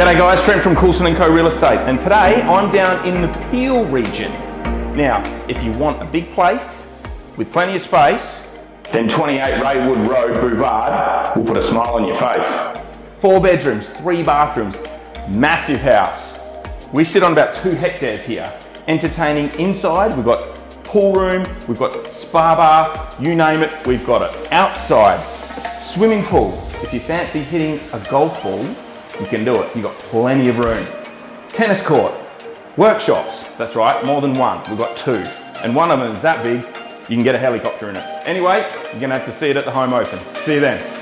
G'day guys, Trent from Coulson & Co Real Estate and today I'm down in the Peel region. Now, if you want a big place with plenty of space, then 28 Raywood Road, Bouvard will put a smile on your face. Four bedrooms, three bathrooms, massive house. We sit on about two hectares here. Entertaining inside, we've got pool room, we've got spa bar, you name it, we've got it. Outside, swimming pool. If you fancy hitting a golf ball, you can do it. You've got plenty of room. Tennis court, workshops, that's right, more than one. We've got two. And one of them is that big, you can get a helicopter in it. Anyway, you're gonna have to see it at the home open. See you then.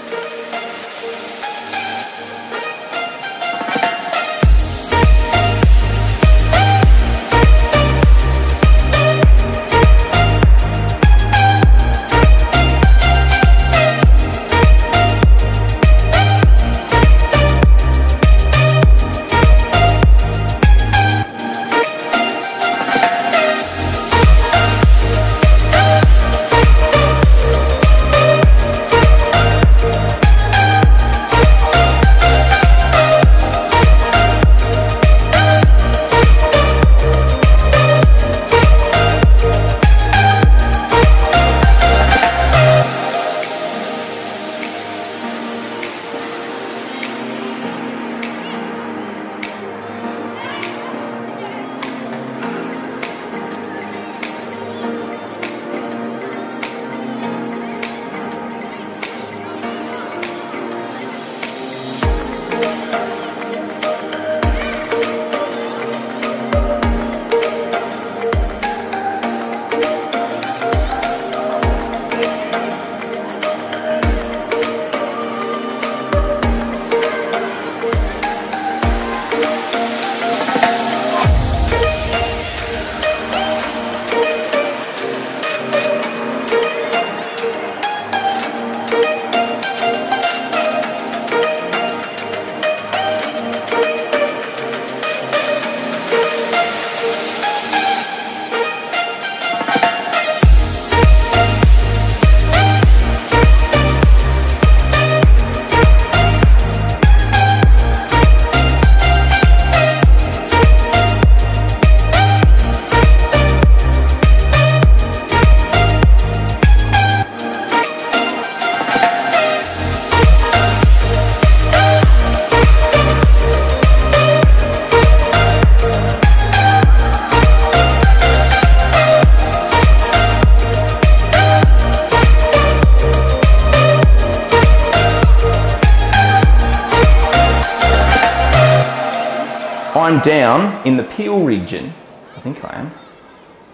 I'm down in the Peel region. I think I am.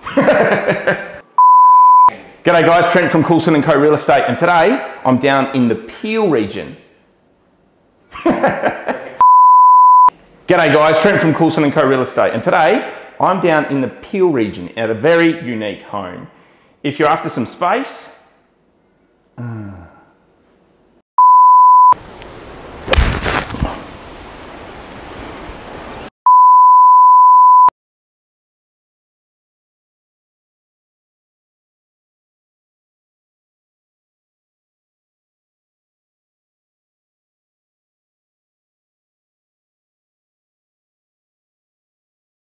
G'day guys, Trent from Coulson & Co Real Estate and today I'm down in the Peel region. G'day guys, Trent from Coulson & Co Real Estate and today I'm down in the Peel region at a very unique home. If you're after some space, uh,